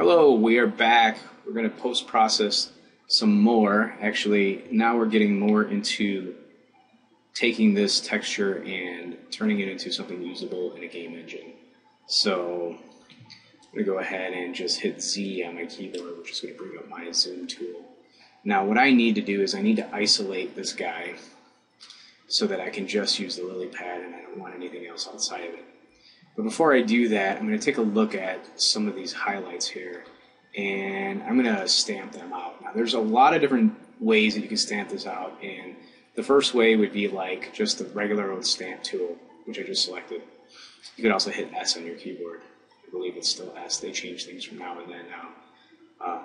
Hello, we are back. We're going to post process some more. Actually, now we're getting more into taking this texture and turning it into something usable in a game engine. So I'm going to go ahead and just hit Z on my keyboard, which is going to bring up my zoom tool. Now what I need to do is I need to isolate this guy so that I can just use the lily pad and I don't want anything else outside of it. But before I do that, I'm going to take a look at some of these highlights here and I'm going to stamp them out. Now there's a lot of different ways that you can stamp this out and the first way would be like just the regular old stamp tool, which I just selected. You could also hit S on your keyboard. I believe it's still S. They change things from now and then now. Uh,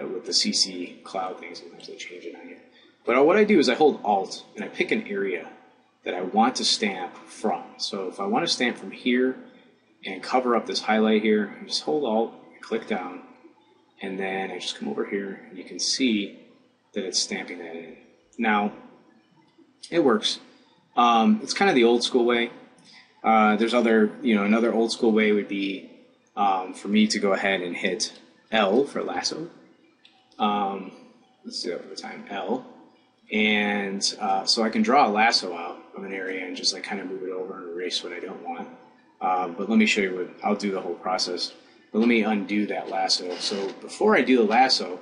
uh, with the CC cloud thing, sometimes they change it on you. But what I do is I hold Alt and I pick an area that I want to stamp from. So if I want to stamp from here and cover up this highlight here, I just hold Alt, click down, and then I just come over here and you can see that it's stamping that in. Now, it works. Um, it's kind of the old school way. Uh, there's other, you know, another old school way would be um, for me to go ahead and hit L for lasso. Um, let's do it one time. L. And uh, so I can draw a lasso out of an area and just like kind of move it over and erase what I don't want. Uh, but let me show you what I'll do the whole process. But let me undo that lasso. So before I do the lasso,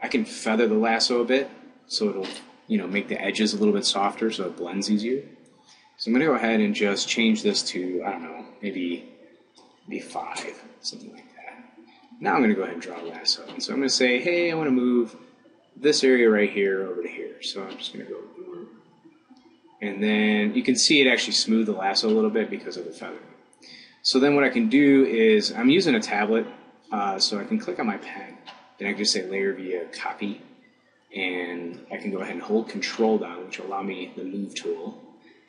I can feather the lasso a bit so it'll you know make the edges a little bit softer so it blends easier. So I'm going to go ahead and just change this to I don't know maybe maybe five something like that. Now I'm going to go ahead and draw a lasso. And so I'm to say hey I want to move this area right here over to here. So I'm just going to go and then you can see it actually smooth the lasso a little bit because of the feather. So then what I can do is I'm using a tablet, uh, so I can click on my pen, Then I can just say layer via copy, and I can go ahead and hold control down, which will allow me the move tool.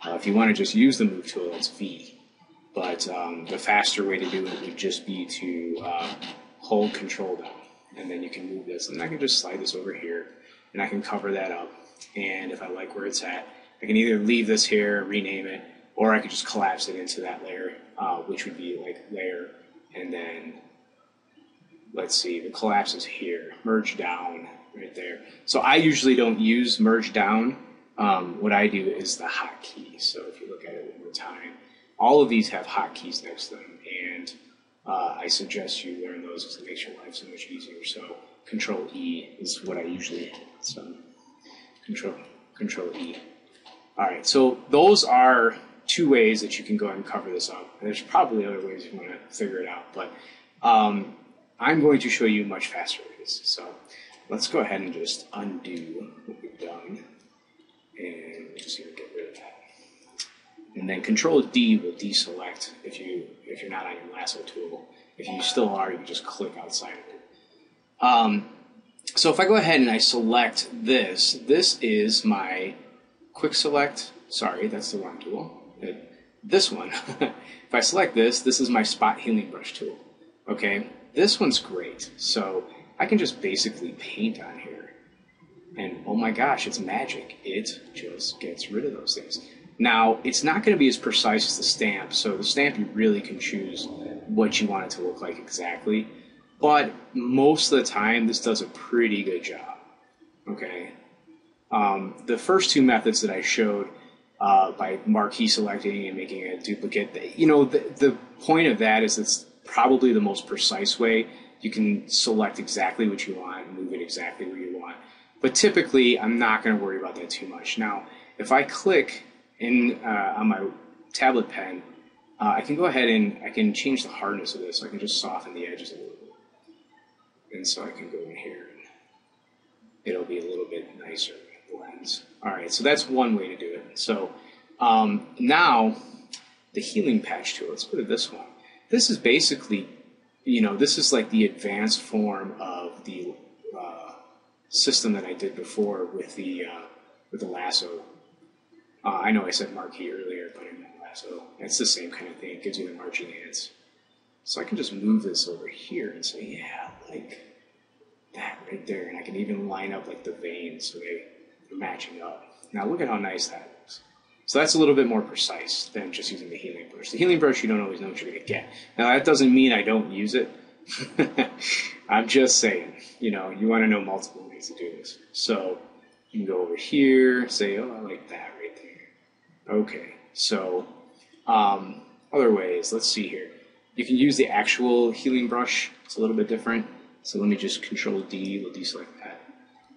Uh, if you want to just use the move tool, it's V. But um, the faster way to do it would just be to uh, hold control down, and then you can move this. And I can just slide this over here, and I can cover that up. And if I like where it's at, I can either leave this here, rename it, or I could just collapse it into that layer, uh, which would be like layer, and then let's see, the collapse is here, merge down right there. So I usually don't use merge down. Um, what I do is the hotkey. So if you look at it one more time, all of these have hotkeys next to them, and uh, I suggest you learn those because it makes your life so much easier. So Control E is what I usually hit. So Control Control E. All right, so those are two ways that you can go ahead and cover this up. And there's probably other ways you want to figure it out, but um, I'm going to show you much faster ways. So let's go ahead and just undo what we've done, and just get. And then Control D will deselect if you if you're not on your lasso tool. If you still are, you just click outside of it. Um, so if I go ahead and I select this, this is my quick select. Sorry, that's the wrong tool. It, this one. if I select this, this is my spot healing brush tool. Okay, this one's great. So I can just basically paint on here. And oh my gosh, it's magic. It just gets rid of those things. Now, it's not going to be as precise as the stamp. So the stamp, you really can choose what you want it to look like exactly. But most of the time, this does a pretty good job. Okay. Um, the first two methods that I showed uh, by marquee selecting and making a duplicate, you know, the, the point of that is it's probably the most precise way. You can select exactly what you want and move it exactly where you want. But typically, I'm not going to worry about that too much. Now, if I click in uh, on my tablet pen, uh, I can go ahead and I can change the hardness of this. So I can just soften the edges a little bit. And so I can go in here and it'll be a little bit nicer blends. All right, so that's one way to do it. So um, now the healing patch tool, let's go to this one. This is basically, you know, this is like the advanced form of the uh, system that I did before with the uh, with the lasso. Uh, I know I said marquee earlier, but I lasso. It's the same kind of thing. It gives you the marching ants. So I can just move this over here and say, yeah, like that right there. And I can even line up like the veins so they, they're matching up. Now look at how nice that looks. So that's a little bit more precise than just using the healing brush. The healing brush, you don't always know what you're going to get. Now that doesn't mean I don't use it. I'm just saying, you know, you want to know multiple ways to do this. So you can go over here, say, oh, I like that right there. Okay, so um, other ways, let's see here. You can use the actual healing brush. It's a little bit different. So let me just control D, we'll deselect that.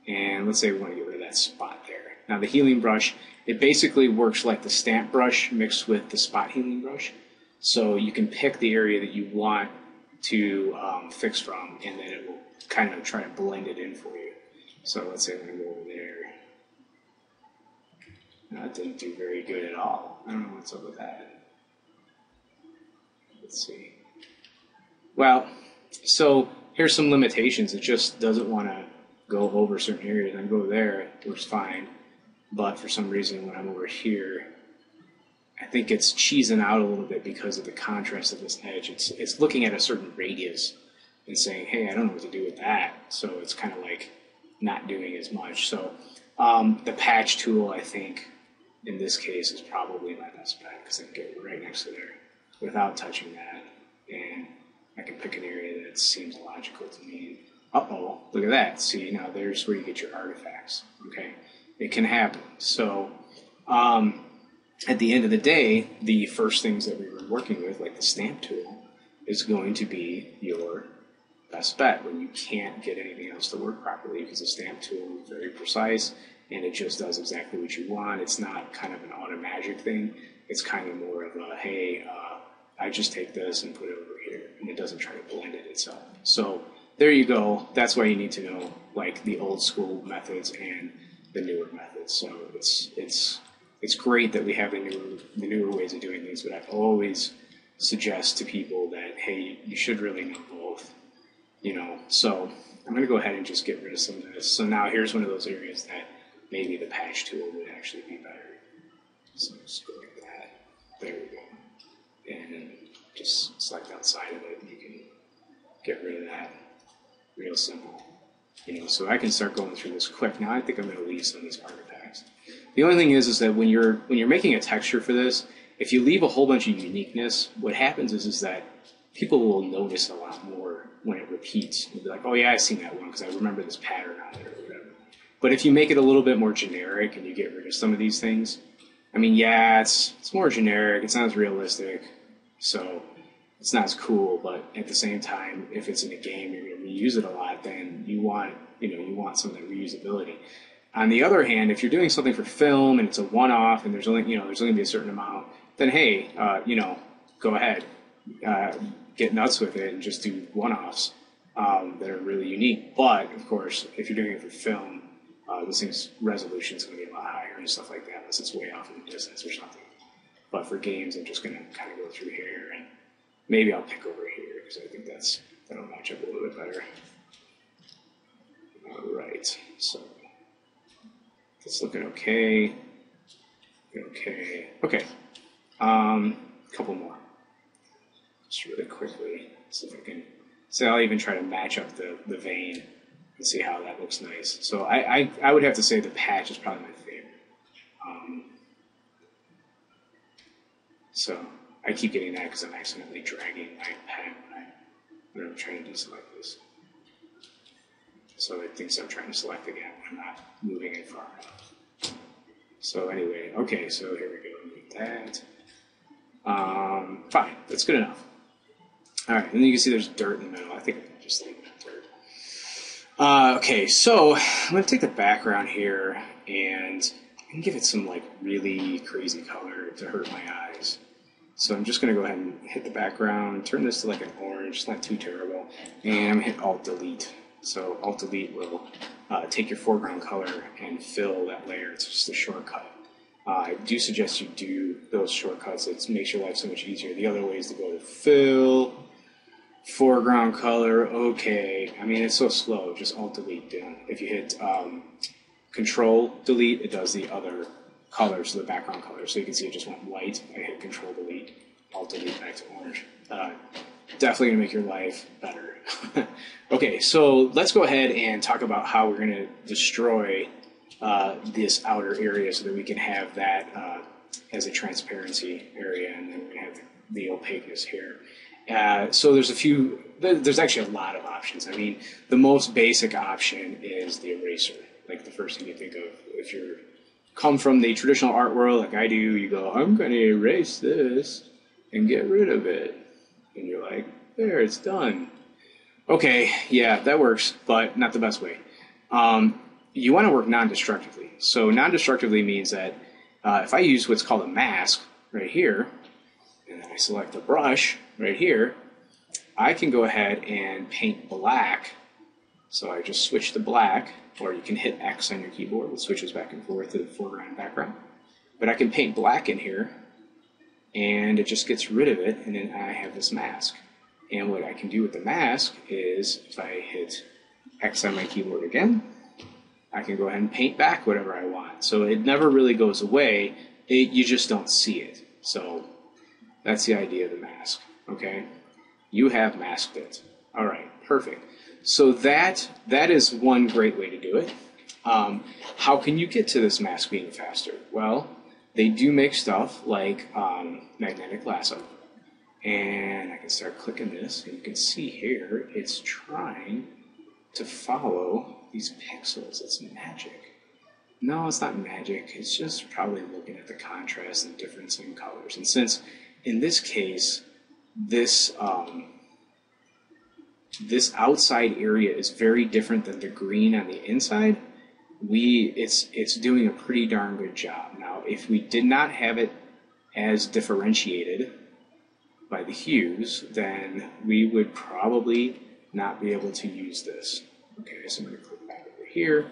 And let's say we want to get rid of that spot there. Now the healing brush, it basically works like the stamp brush mixed with the spot healing brush. So you can pick the area that you want to um, fix from, and then it will kind of try to blend it in for you. So let's say I'm going to go over there. That didn't do very good at all. I don't know what's up with that. Let's see. Well, so here's some limitations. It just doesn't want to go over certain areas. I go there, it works fine. But for some reason, when I'm over here, I think it's cheesing out a little bit because of the contrast of this edge. It's it's looking at a certain radius and saying, "Hey, I don't know what to do with that." So it's kind of like not doing as much. So um, the patch tool, I think, in this case, is probably my best bet because I can get right next to there without touching that, and I can pick an area that seems logical to me. Uh oh, look at that. See, now there's where you get your artifacts. Okay, it can happen. So, um, at the end of the day, the first things that we were working with, like the stamp tool, is going to be your best bet when you can't get anything else to work properly because the stamp tool is very precise and it just does exactly what you want. It's not kind of an automagic thing. It's kind of more of a, hey, uh, I just take this and put it over here, and it doesn't try to blend it itself. So there you go. That's why you need to know like the old school methods and the newer methods. So it's it's it's great that we have the newer the newer ways of doing things, but I always suggest to people that hey, you should really know both. You know, so I'm going to go ahead and just get rid of some of this. So now here's one of those areas that maybe the patch tool would actually be better. So just go like that. There we go. And just select outside of it, and you can get rid of that. Real simple. You know, so I can start going through this quick. Now I think I'm going to leave some of these artifacts. The only thing is, is that when you're when you're making a texture for this, if you leave a whole bunch of uniqueness, what happens is is that people will notice a lot more when it repeats. They'll be like, oh yeah, I've seen that one because I remember this pattern on it whatever. But if you make it a little bit more generic and you get rid of some of these things, I mean, yeah, it's it's more generic. It's not as realistic, so it's not as cool. But at the same time, if it's in a game, you're going to reuse it a lot. Then you want you know you want some of that reusability. On the other hand, if you're doing something for film and it's a one-off and there's only you know there's only going to be a certain amount, then hey, uh, you know, go ahead, uh, get nuts with it and just do one-offs um, that are really unique. But of course, if you're doing it for film, uh, this thing's resolution is going to be a lot higher and stuff like that, unless it's way off in the distance or something. But for games, I'm just going to kind of go through here and maybe I'll pick over here because I think that's that'll match up a little bit better. All right, so it's looking okay. Okay, okay. Um, couple more. Just really quickly, see if I can. So I'll even try to match up the, the vein and see how that looks nice. So I, I, I would have to say the patch is probably my favorite. Um, so I keep getting that because I'm accidentally dragging my pen when, I'm trying to deselect this. So it thinks I'm trying to select again I'm not moving it far enough. So anyway, okay, so here we go. That. Um, fine, that's good enough. All right, and then you can see there's dirt in the middle. I think I can just leave dirt. Uh, okay, so I'm going to take the background here and give it some like really crazy color to hurt my eyes. So I'm just going to go ahead and hit the background, turn this to like an orange, it's not too terrible, and I'm hit Alt Delete. So Alt Delete will uh, take your foreground color and fill that layer. It's just a shortcut. Uh, I do suggest you do those shortcuts. It makes your life so much easier. The other way is to go to Fill, Foreground Color, OK. I mean, it's so slow. Just Alt Delete down. If you hit um, Control Delete, it does the other colors, the background color. So you can see it just went white. I hit Control Delete, Alt Delete back to orange. Uh, definitely gonna make your life better. okay, so let's go ahead and talk about how we're gonna destroy uh, this outer area so that we can have that uh, as a transparency area, and then we have the opaqueness here. Uh, so there's a few. There's actually a lot of options. I mean, the most basic option is the eraser. Like the first thing you think of if you're come from the traditional art world, like I do. You go, I'm going to erase this and get rid of it, and you're like, there, it's done. Okay, yeah, that works, but not the best way. Um, you want to work non-destructively. So non-destructively means that uh, if I use what's called a mask right here, and then I select the brush right here, I can go ahead and paint black. So I just switch to black, or you can hit X on your keyboard. It switches back and forth to the foreground and background. But I can paint black in here, and it just gets rid of it, and then I have this mask. And what I can do with the mask is if I hit X on my keyboard again, I can go ahead and paint back whatever I want. So it never really goes away. It, you just don't see it. So that's the idea of the mask. Okay, you have masked it. All right, perfect. So that that is one great way to do it. Um, how can you get to this mask being faster? Well, they do make stuff like um, magnetic lasso, and I can start clicking this, and you can see here it's trying to follow these pixels. It's magic. No, it's not magic. It's just probably looking at the contrast and difference in colors. And since in this case, this um, this outside area is very different than the green on the inside, we it's it's doing a pretty darn good job. Now, if we did not have it as differentiated by the hues, then we would probably not be able to use this. Okay, so I'm going to click back over here,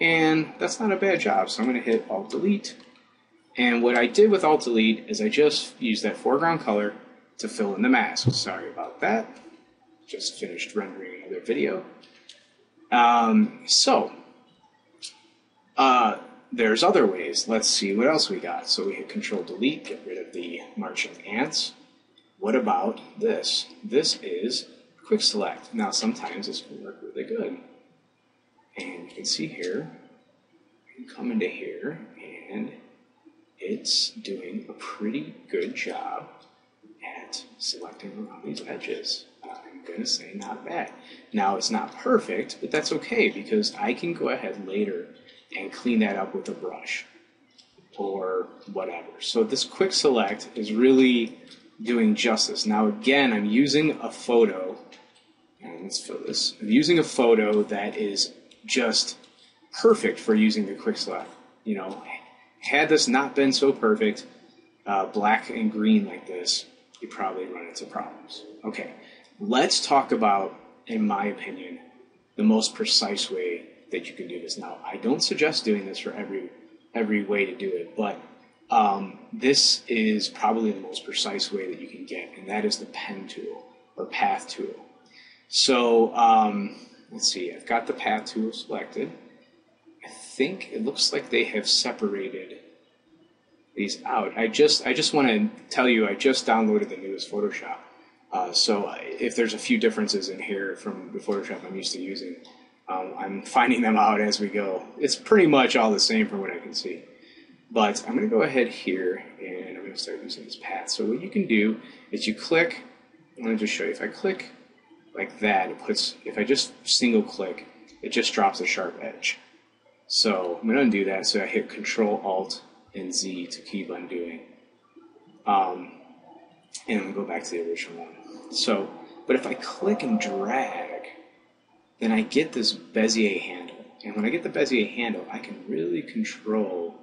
and that's not a bad job. So I'm going to hit Alt Delete. And what I did with Alt Delete is I just used that foreground color to fill in the mask. Sorry about that. Just finished rendering another video. Um, so, uh, there's other ways. Let's see what else we got. So we hit Control Delete, get rid of the marching ants. What about this? This is quick select. Now sometimes this can work really good. And you can see here, you come into here and it's doing a pretty good job at selecting around these edges. I'm going to say not bad. Now it's not perfect, but that's okay because I can go ahead later and clean that up with a brush or whatever. So this quick select is really doing justice. Now again, I'm using a photo and let's fill this. I'm using a photo that is just perfect for using the quick select. You know, had this not been so perfect, uh, black and green like this, you probably run into problems. Okay, let's talk about, in my opinion, the most precise way that you can do this. Now, I don't suggest doing this for every every way to do it, but um, this is probably the most precise way that you can get, and that is the pen tool or path tool. So um, let's see, I've got the path tool selected. Think it looks like they have separated these out. I just I just want to tell you I just downloaded the newest Photoshop. Uh, so if there's a few differences in here from the Photoshop I'm used to using, um, I'm finding them out as we go. It's pretty much all the same from what I can see. But I'm going to go ahead here and I'm going to start using this path. So what you can do is you click, I'm going to just show you, if I click like that, it puts, if I just single click, it just drops a sharp edge. So I'm going to undo that. So I hit Control Alt and Z to keep undoing. Um, and go back to the original one. So, but if I click and drag, then I get this Bezier handle. And when I get the Bezier handle, I can really control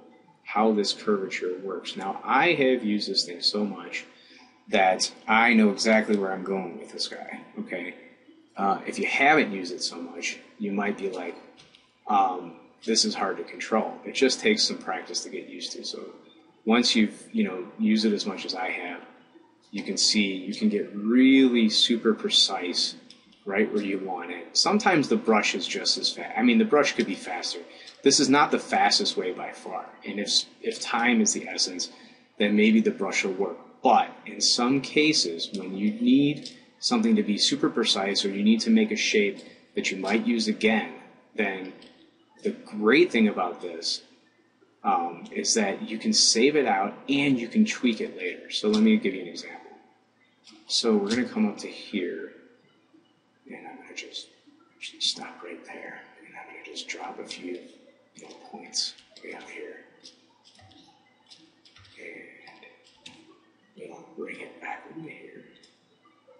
how this curvature works. Now, I have used this thing so much that I know exactly where I'm going with this guy. Okay, uh, if you haven't used it so much, you might be like, um, "This is hard to control." It just takes some practice to get used to. So once you've you know used it as much as I have, you can see you can get really super precise right where you want it. Sometimes the brush is just as fast. I mean, the brush could be faster. This is not the fastest way by far. And if if time is the essence, then maybe the brush will work. But in some cases, when you need something to be super precise or you need to make a shape that you might use again, then the great thing about this um, is that you can save it out and you can tweak it later. So let me give you an example. So we're going to come up to here, and I'm going to just, just stop right there, and I'm going to just drop a few know, points way out here. And we'll bring it back over here.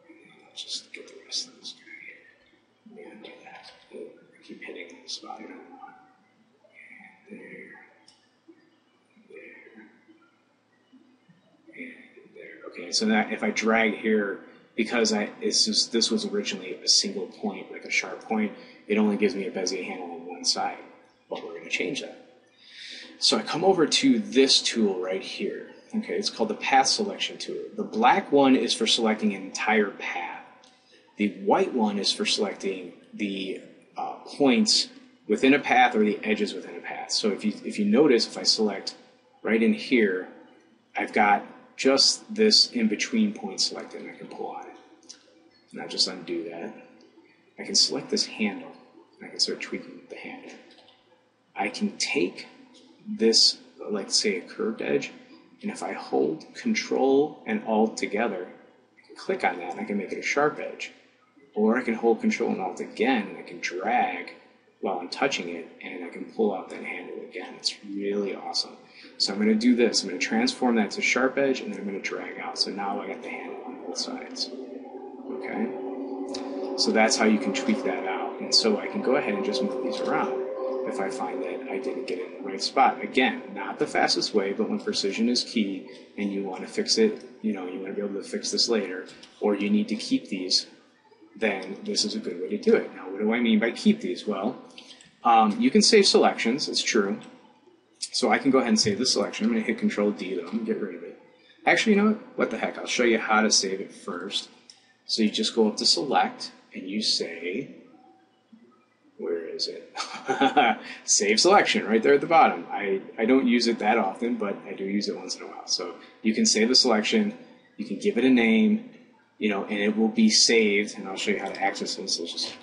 And just get the rest of this guy here. Me undo that. I keep hitting the spot I don't want. And there. There. And So that if I drag here, because I it's just this was originally a single point, like a sharp point, it only gives me a Bezier handle on one side. But we're going to change that. So I come over to this tool right here. Okay, it's called the path selection tool. The black one is for selecting an entire path. The white one is for selecting the uh, points within a path or the edges within a path. So if you if you notice, if I select right in here, I've got just this in between point selected, and I can pull on it. And I just undo that. I can select this handle, and I can start tweaking the handle. I can take this, like say a curved edge, and if I hold Control and Alt together, I can click on that and I can make it a sharp edge. Or I can hold Control and Alt again and I can drag while I'm touching it and I can pull out that handle again. It's really awesome. So I'm going to do this. I'm going to transform that to sharp edge and then I'm going to drag out. So now I got the handle on both sides. Okay? So that's how you can tweak that out. And so I can go ahead and just move these around if I find that I didn't get it in the right spot. Again, not the fastest way, but when precision is key and you want to fix it, you know, you want to be able to fix this later, or you need to keep these, then this is a good way to do it. Now, what do I mean by keep these? Well, um, you can save selections, it's true. So I can go ahead and save the selection. I'm going to hit Control D though get rid of it. Actually, you know what? What the heck? I'll show you how to save it first. So you just go up to Select and you say where is it? Save selection right there at the bottom. I, I don't use it that often, but I do use it once in a while. So you can save the selection, you can give it a name, you know, and it will be saved. And I'll show you how to access this. So just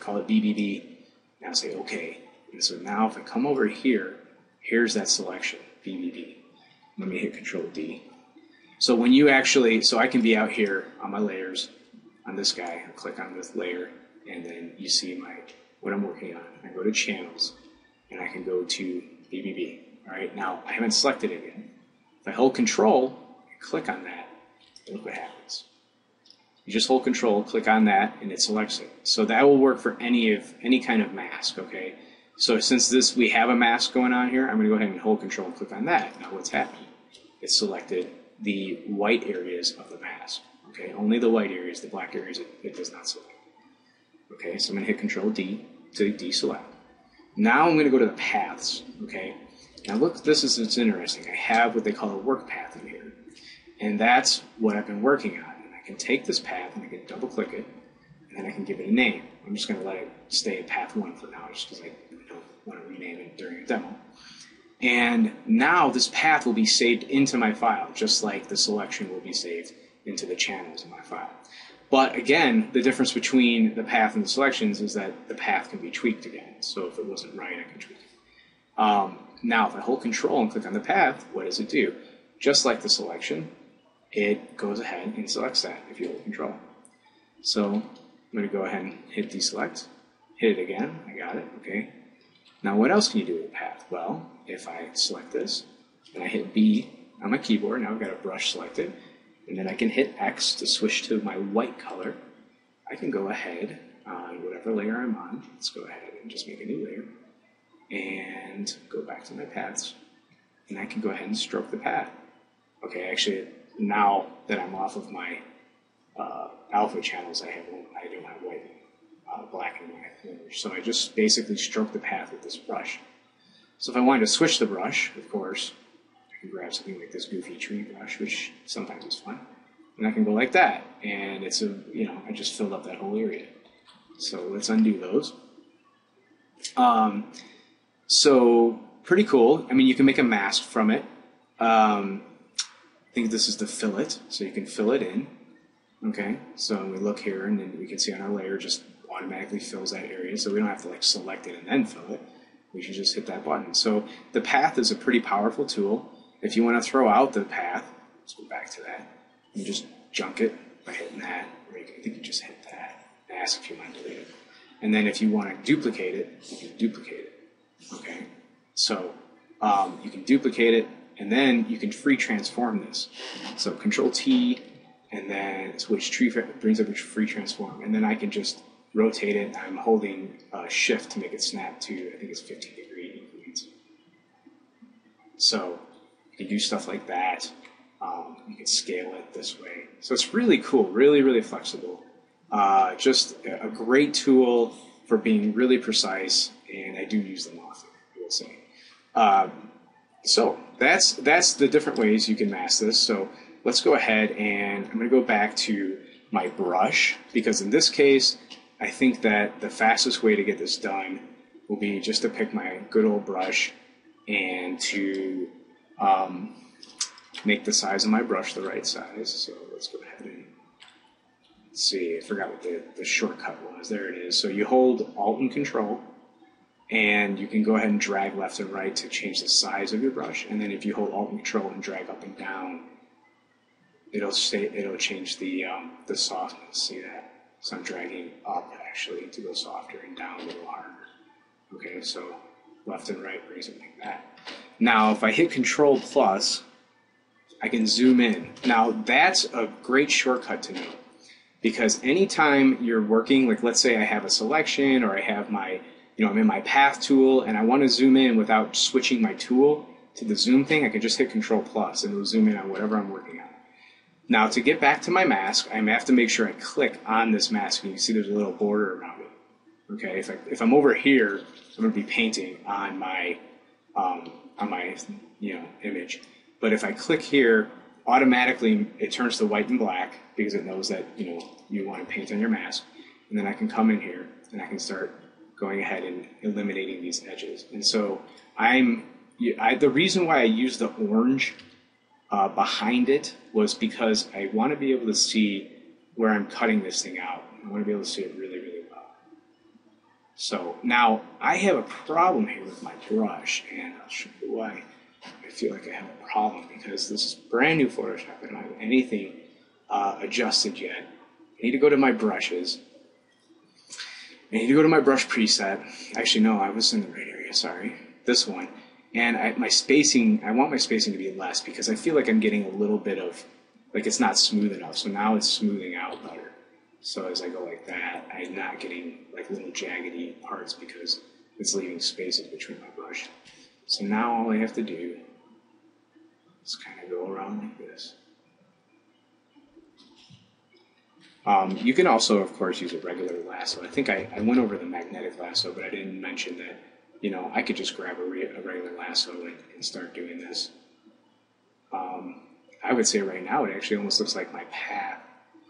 call it BBB. Now say OK. And so now if I come over here, here's that selection, BBB. Let me hit Control D. So when you actually, so I can be out here on my layers on this guy, I click on this layer, and then you see my what I'm working on. I go to channels and I can go to BBB. All right, now I haven't selected it yet. If I hold control, click on that, look what happens. You just hold control, click on that, and it selects it. So that will work for any of any kind of mask, okay? So since this we have a mask going on here, I'm gonna go ahead and hold control and click on that. Now what's happening? It selected the white areas of the mask. Okay, only the white areas, the black areas it, it does not select. Okay, so I'm gonna hit control D to deselect. Now I'm going to go to the paths. Okay. Now look, this is it's interesting. I have what they call a work path in here, and that's what I've been working on. And I can take this path and I can double click it, and then I can give it a name. I'm just going to let it stay at path one for now, just because I want to rename it during a demo. And now this path will be saved into my file, just like the selection will be saved into the channels in my file. But again, the difference between the path and the selections is that the path can be tweaked again. So if it wasn't right, I can tweak it. Um, now, if I hold control and click on the path, what does it do? Just like the selection, it goes ahead and selects that if you hold control. So I'm going to go ahead and hit deselect, hit it again, I got it, okay. Now what else can you do with a path? Well, if I select this and I hit B on my keyboard, now I've got a brush selected, and then I can hit X to switch to my white color. I can go ahead on whatever layer I'm on. Let's go ahead and just make a new layer and go back to my paths. And I can go ahead and stroke the path. Okay, actually, now that I'm off of my uh, alpha channels, I have I don't have white, uh, black and white So I just basically stroke the path with this brush. So if I wanted to switch the brush, of course, I can grab something like this goofy tree brush, which sometimes is fun. And I can go like that. And it's a, you know, I just filled up that whole area. So let's undo those. Um, so pretty cool. I mean, you can make a mask from it. Um, I think this is the fillet, so you can fill it in. Okay, so we look here and then we can see on our layer just automatically fills that area. So we don't have to like select it and then fill it. We should just hit that button. So the path is a pretty powerful tool. If you want to throw out the path, let's go back to that. You just junk it by hitting that, or you can, I think you just hit that. Ask if you want to delete it. And then if you want to duplicate it, you can duplicate it. Okay? So um, you can duplicate it, and then you can free transform this. So Control T, and then switch tree brings up a free transform, and then I can just rotate it. I'm holding uh, Shift to make it snap to I think it's 15 degree increments. So you can do stuff like that. Um, you can scale it this way. So it's really cool, really really flexible. Uh, just a great tool for being really precise, and I do use them often. I will say. Um, so that's that's the different ways you can mask this. So let's go ahead and I'm going to go back to my brush because in this case, I think that the fastest way to get this done will be just to pick my good old brush and to um, make the size of my brush the right size. So let's go ahead and see. I forgot what the, the shortcut was. There it is. So you hold Alt and Control and you can go ahead and drag left and right to change the size of your brush. And then if you hold Alt and Control and drag up and down, it'll stay, it'll change the um, the softness. See that? So I'm dragging up actually to go softer and down a little harder. Okay, so left and right brings it like that. Now if I hit Control plus, I can zoom in. Now that's a great shortcut to know because anytime you're working, like let's say I have a selection or I have my you know, I'm in my path tool and I want to zoom in without switching my tool to the zoom thing, I can just hit control plus and it'll zoom in on whatever I'm working on. Now to get back to my mask, I have to make sure I click on this mask and you see there's a little border around it. Okay, if, I, if I'm over here, I'm going to be painting on my, um, on my, you know, image. But if I click here, automatically it turns to white and black because it knows that, you know, you want to paint on your mask. And then I can come in here and I can start going ahead and eliminating these edges. And so I'm I, the reason why I use the orange uh, behind it was because I want to be able to see where I'm cutting this thing out. I want to be able to see it really, really well. So now I have a problem here with my brush, and I'll show you why I feel like I have a problem because this is brand new Photoshop. I don't have anything uh, adjusted yet. I need to go to my brushes I need to go to my brush preset. Actually, no, I was in the right area, sorry. This one. And I, my spacing, I want my spacing to be less because I feel like I'm getting a little bit of, like it's not smooth enough. So now it's smoothing out better. So as I go like that, I'm not getting like little jaggedy parts because it's leaving spaces between my brush. So now all I have to do is kind of go around like this. Um, you can also, of course, use a regular lasso. I think I, I went over the magnetic lasso, but I didn't mention that, you know, I could just grab a, re- a regular lasso and, and, start doing this. Um, I would say right now it actually almost looks like my path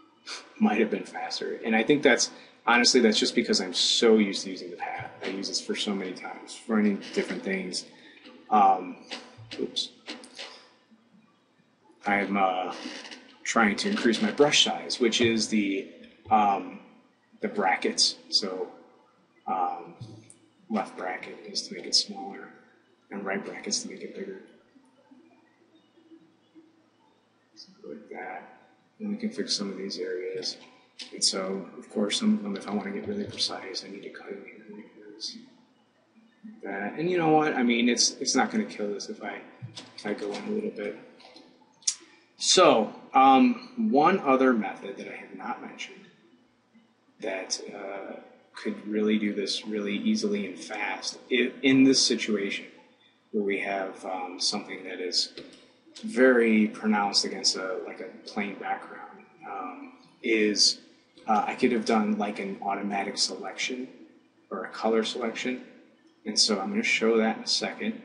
might have been faster. And I think that's, honestly, that's just because I'm so used to using the path. I use this for so many times, for any different things. Um, oops. I'm, uh, trying to increase my brush size, which is the um, the brackets. So um, left bracket is to make it smaller, and right brackets to make it bigger. Like that, and we can fix some of these areas. And so, of course, some of them, if I want to get really precise, I need to cut in here like this. that. And you know what? I mean, it's it's not going to kill this if I if I go in a little bit. So, um, one other method that I have not mentioned that uh, could really do this really easily and fast in this situation where we have um, something that is very pronounced against a like a plain background um, is uh, I could have done like an automatic selection or a color selection and so I'm going to show that in a second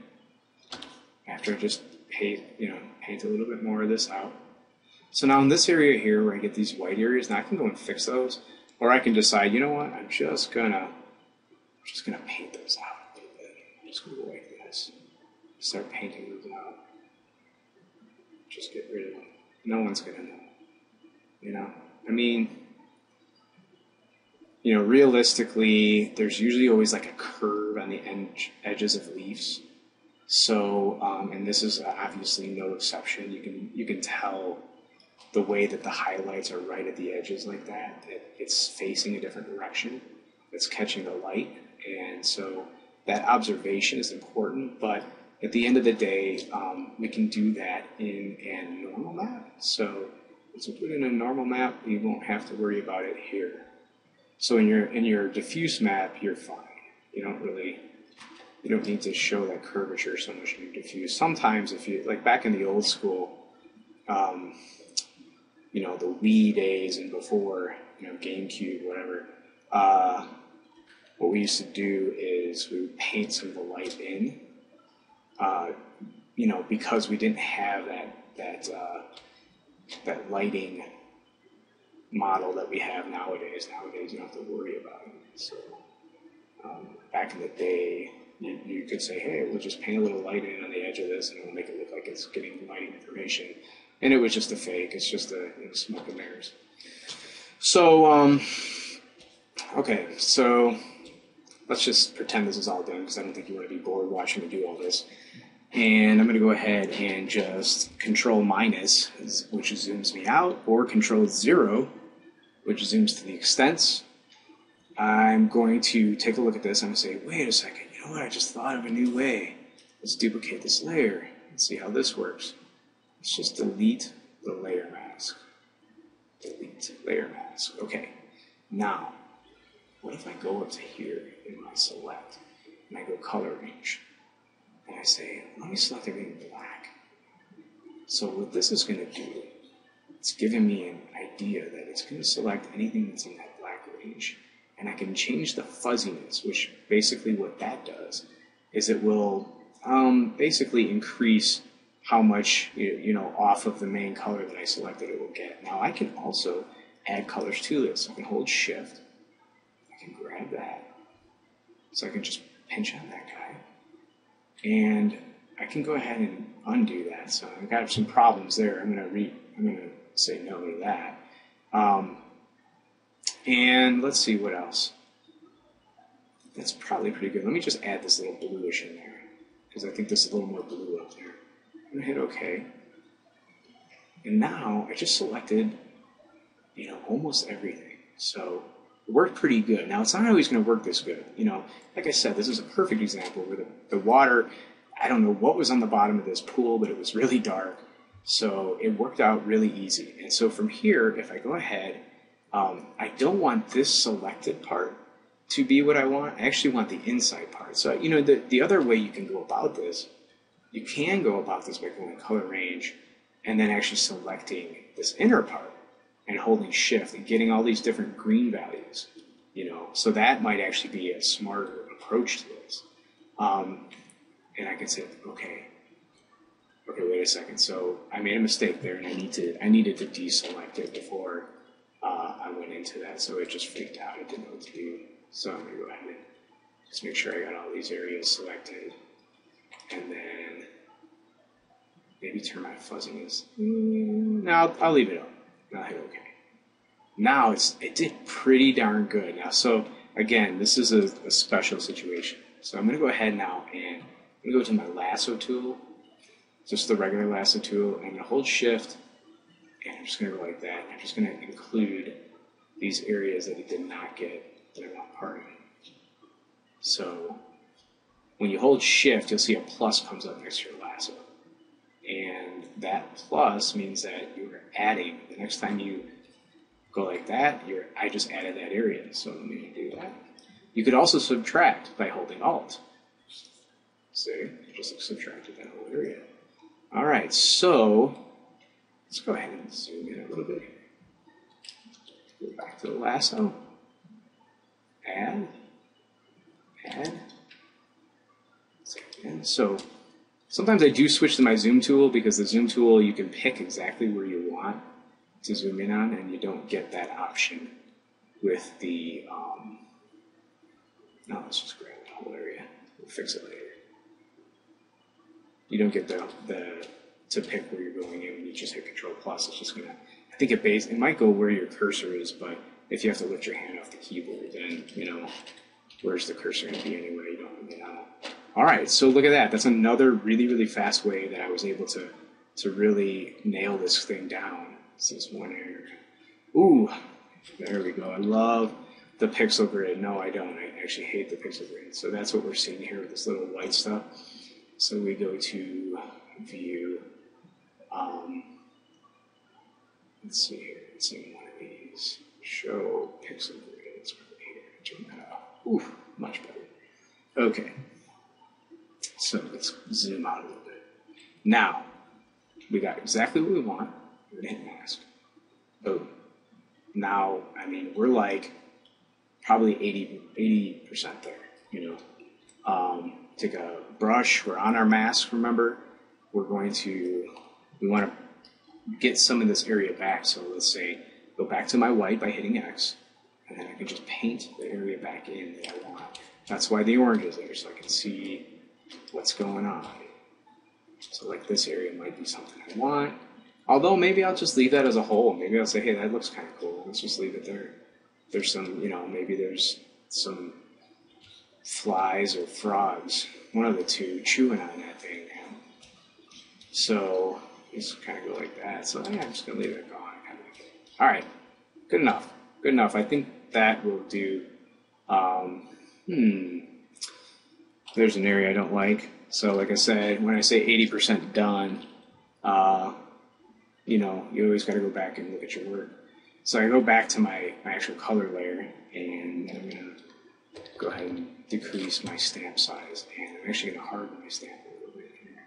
after I just paint you know paint a little bit more of this out. So now in this area here where I get these white areas, now I can go and fix those, or I can decide, you know what, I'm just gonna, I'm just gonna paint those out a little bit. I'm just gonna go like this, start painting those out. Just get rid of them. No one's gonna know. You know, I mean, you know, realistically, there's usually always like a curve on the edge, edges of leaves. So, um, and this is obviously no exception. You can you can tell the way that the highlights are right at the edges like that, it, it's facing a different direction. It's catching the light. And so that observation is important, but at the end of the day, um, we can do that in a normal map. So once we put in a normal map, you won't have to worry about it here. So in your in your diffuse map, you're fine. You don't really you don't need to show that curvature so much in your diffuse. Sometimes if you like back in the old school, um, you know, the Wii days and before, you know, GameCube, whatever, uh, what we used to do is we would paint some of the light in, uh, you know, because we didn't have that that uh, that lighting model that we have nowadays. Nowadays, you don't have to worry about it. So um, back in the day, you, you could say, hey, we'll just paint a little light in on the edge of this, and it'll make it look like it's getting lighting information. And it was just a fake. It's just a smoke and mirrors. So, um, okay, so let's just pretend this is all done because I don't think you want to be bored watching me do all this. And I'm going to go ahead and just control minus, which zooms me out, or control zero, which zooms to the extents. I'm going to take a look at this. I'm going to say, wait a second, you know what? I just thought of a new way. Let's duplicate this layer and see how this works. Let's just delete the layer mask. Delete layer mask. Okay. Now, what if I go up to here in my select and I go color range and I say, let me select everything black. So what this is going to do, it's giving me an idea that it's going to select anything that's in that black range and I can change the fuzziness, which basically what that does is it will um, basically increase how much you know off of the main color that I selected it will get. Now I can also add colors to this. I can hold shift, I can grab that, so I can just pinch on that guy, and I can go ahead and undo that. So I've got some problems there. I'm gonna re I'm gonna say no to that. Um, and let's see what else. That's probably pretty good. Let me just add this little bluish in there because I think there's a little more blue up there. I'm gonna hit OK. And now I just selected, you know, almost everything. So it worked pretty good. Now it's not always gonna work this good. You know, like I said, this is a perfect example where the, the water, I don't know what was on the bottom of this pool, but it was really dark. So it worked out really easy. And so from here, if I go ahead um, I don't want this selected part to be what I want. I actually want the inside part. So, you know, the, the other way you can go about this, you can go about this by going color range and then actually selecting this inner part and holding shift and getting all these different green values, you know. So that might actually be a smarter approach to this. Um, and I can say, okay, okay, wait a second. So I made a mistake there and I need to, I needed to deselect it before uh, I went into that, so it just freaked out. It didn't know what to do. So I'm going to go ahead and just make sure I got all these areas selected. And then maybe turn my fuzziness. Mm, I'll, I'll leave it up. I'll hit OK. Now it's it did pretty darn good. Now, so again, this is a, a special situation. So I'm going to go ahead now and I'm going to go to my lasso tool, just the regular lasso tool, and I'm going to hold Shift and I'm just going to go like that. I'm just going to include these areas that it did not get that I want part of it. So when you hold shift, you'll see a plus comes up next to your. And that plus means that you're adding, the next time you go like that, you're, I just added that area. So let me do that. You could also subtract by holding Alt. See, just subtracted that whole area. All right, so Let's go ahead and zoom in a little bit. Go back to the lasso. Add. Add. And so sometimes I do switch to my zoom tool because the zoom tool you can pick exactly where you want to zoom in on and you don't get that option with the um, no let's just grab the whole area we'll fix it later you don't get the the to pick where you're going in when you just hit Control Plus. It's just gonna. I think it base it might go where your cursor is, but if you have to lift your hand off the keyboard, then you know where's the cursor to be anyway. You don't really know. All right, so look at that. That's another really really fast way that I was able to to really nail this thing down This one area. Ooh, there we go. I love the pixel grid. No, I don't. I actually hate the pixel grid. So that's what we're seeing here with this little white stuff. So we go to view. Um, let's see here. Let's see one of these. Show pixel grid. It's right here. Turn that off. Ooh, much better. Okay. So let's zoom out a little bit. Now, we got exactly what we want. We're gonna hit mask. Boom. Now, I mean, we're like probably 80 percent there. You know, um, take a brush. We're on our mask. Remember, we're going to we want to get some of this area back. So let's say go back to my white by hitting X, and then I can just paint the area back in that I want. That's why the orange is there, so I can see what's going on. So like this area might be something I want. Although maybe I'll just leave that as a whole. Maybe I'll say, hey, that looks kind of cool. Let's just leave it there. There's some, you know, maybe there's some flies or frogs, one of the two, chewing on that thing. So just kind of go like that. So yeah, I'm just gonna leave it gone. All right, good enough. Good enough. I think that will do. Um, hmm. There's an area I don't like. So like I said, when I say 80% done, uh, you know, you always got to go back and look at your work. So I go back to my, my actual color layer, and I'm going to go ahead and decrease my stamp size, and I'm actually going to harden my stamp a little bit here.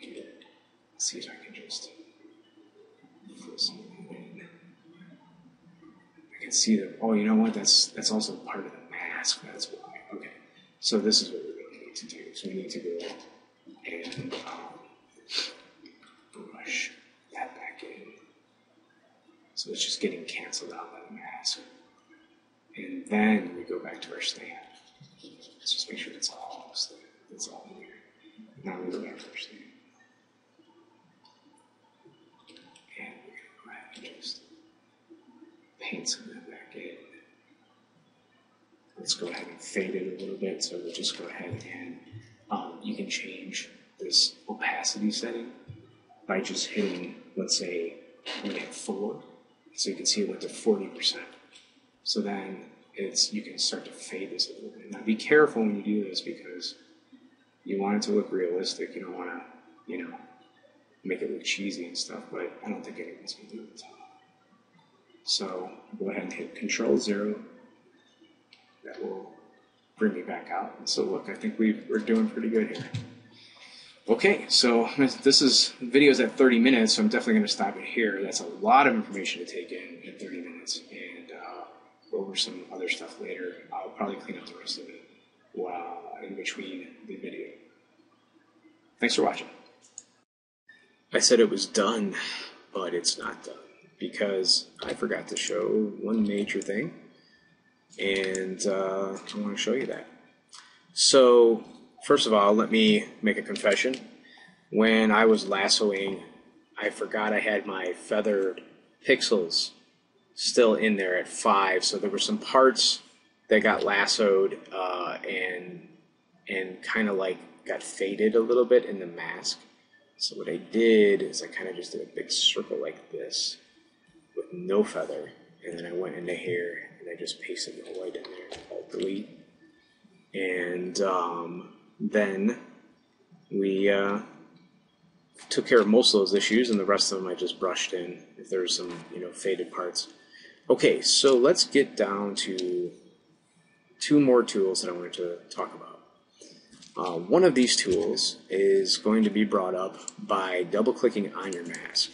Here. See if I can just fill some in. I can see that. Oh, you know what? That's that's also part of the That's why. Okay. So this is what we really need to do. So we need to go and um, brush that back in. So it's just getting canceled out by the mask. And then we go back to our stamp. Let's just make sure it's all it's all here. Now we go back to our stamp. And we're gonna go ahead and just paint some of that back in. Let's go ahead and fade it a little bit. So we'll just go ahead and um, you can change this opacity setting hitting, let's say, hit four, so you can see it went to 40%. So then it's you can start to fade this a little bit. Now be careful when you do this because you want it to look realistic. You don't want to, you know, make it look cheesy and stuff. But I don't think anyone's gonna do it. So go ahead and hit Control Zero. That will bring me back out. So look, I think we we're doing pretty good here. Okay, so this is video's at 30 minutes, so I'm definitely going to stop it here. That's a lot of information to take in in 30 minutes, and uh, go over some other stuff later. I'll probably clean up the rest of it while in between the video. Thanks for watching. I said it was done, but it's not done because I forgot to show one major thing, and uh, I want to show you that. So First of all, let me make a confession. When I was lassoing, I forgot I had my feathered pixels still in there at five, so there were some parts that got lassoed uh, and and kind of like got faded a little bit in the mask. So what I did is I kind of just did a big circle like this with no feather, and then I went into here and I just pasted the white in there, alt delete, and um, then we uh, took care of most of those issues, and the rest of them I just brushed in if there's some you know faded parts. Okay, so let's get down to two more tools that I wanted to talk about. Uh, one of these tools is going to be brought up by double clicking on your mask.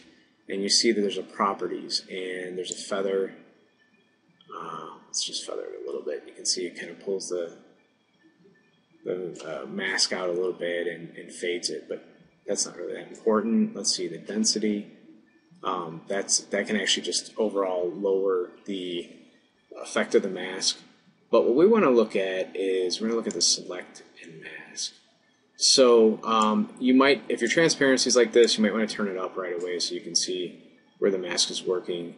And you see that there's a properties and there's a feather. Uh, let's just feather it a little bit. You can see it kind of pulls the the uh, mask out a little bit and, and, fades it, but that's not really that important. Let's see the density. Um, that's that can actually just overall lower the effect of the mask. But what we want to look at is we're going to look at the select and mask. So um, you might, if your transparency is like this, you might want to turn it up right away so you can see where the mask is working.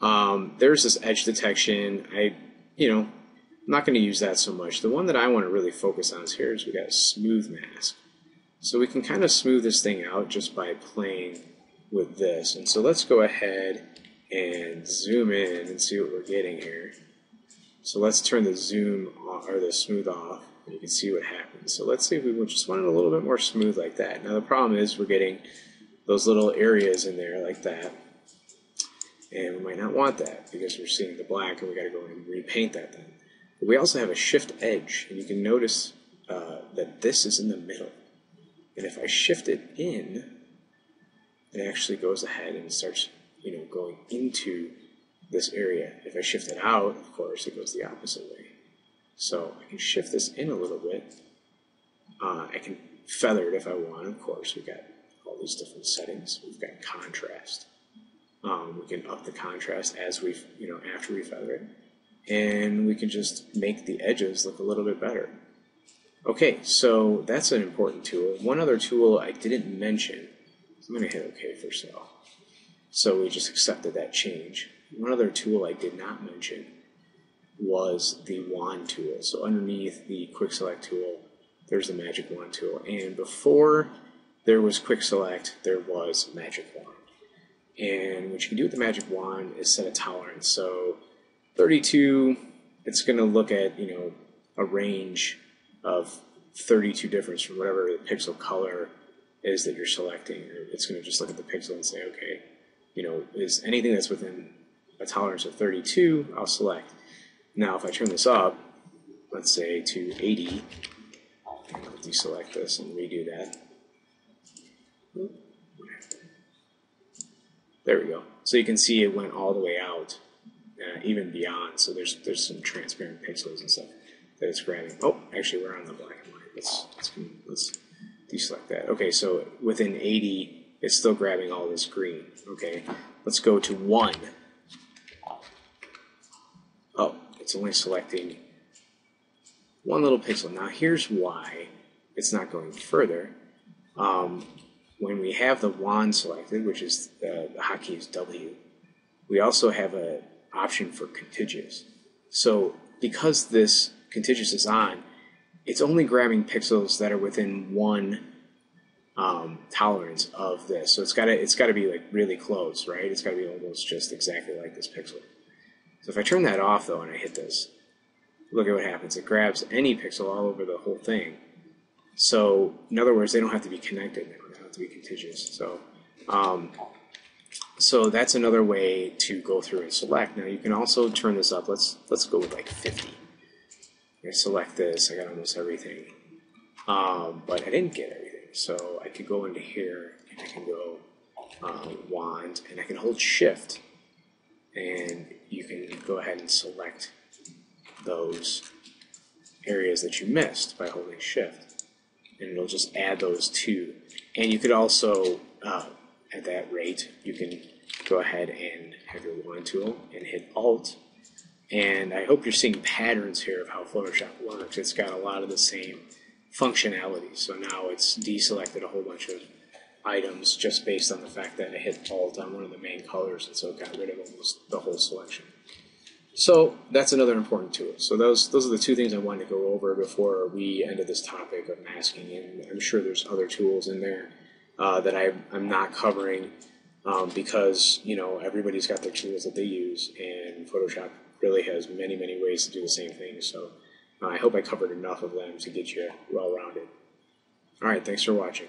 Um, there's this edge detection. I, you know, I'm not going to use that so much. The one that I want to really focus on is here is we got a smooth mask. So we can kind of smooth this thing out just by playing with this. And so let's go ahead and zoom in and see what we're getting here. So let's turn the zoom off, or the smooth off, and you can see what happens. So let's see if we just want it a little bit more smooth like that. Now the problem is we're getting those little areas in there like that. And we might not want that because we're seeing the black and we got to go and repaint that then. But we also have a shift edge, and you can notice uh, that this is in the middle. And if I shift it in, it actually goes ahead and starts, you know, going into this area. If I shift it out, of course, it goes the opposite way. So I can shift this in a little bit. Uh, I can feather it if I want, of course. We've got all these different settings. We've got contrast. Um, we can up the contrast as we, you know, after we feather it. And we can just make the edges look a little bit better. Okay, so that's an important tool. One other tool I didn't mention, I'm to hit OK first of all. So we just accepted that change. One other tool I did not mention was the wand tool. So underneath the quick select tool, there's the magic wand tool. And before there was quick select, there was magic wand. And what you can do with the magic wand is set a tolerance. So 32, it's going to look at, you know, a range of 32 difference from whatever the pixel color is that you're selecting. It's going to just look at the pixel and say, okay, you know, is anything that's within a tolerance of 32, I'll select. Now, if I turn this up, let's say to 80, I'll deselect this and redo that. There we go. So you can see it went all the way out, uh, even beyond. So there's there's some transparent pixels and stuff that it's grabbing. Oh, actually, we're on the black and white. Let's, let's, let's deselect that. Okay, so within 80, it's still grabbing all this green. Okay, let's go to 1. Oh, it's only selecting one little pixel. Now, here's why it's not going further. Um, when we have the wand selected, which is the, the hotkey is W, we also have an option for contiguous. So because this contiguous is on, it's only grabbing pixels that are within one um, tolerance of this. So it's got to it's got to be like really close, right? It's got to be almost just exactly like this pixel. So if I turn that off though and I hit this, look at what happens. It grabs any pixel all over the whole thing. So in other words, they don't have to be connected. They don't have to be contiguous. So um, so that's another way to go through and select. Now you can also turn this up. Let's let's go with like 50. I select this, I got almost everything. Um, but I didn't get everything. So I could go into here and I can go um, wand and I can hold shift and you can go ahead and select those areas that you missed by holding shift and it'll just add those to and you could also uh, at that rate you can go ahead and have your wand tool and hit alt and I hope you're seeing patterns here of how Photoshop works. It's got a lot of the same functionality. So now it's deselected a whole bunch of items just based on the fact that I hit Alt on one of the main colors, and so it got rid of almost the whole selection. So that's another important tool. So those those are the two things I wanted to go over before we ended this topic of masking, and I'm sure there's other tools in there uh, that I, I'm not covering um, because you know everybody's got their tools that they use, and Photoshop really has many, many ways to do the same thing. So uh, I hope I covered enough of them to get you well rounded. All right, thanks for watching.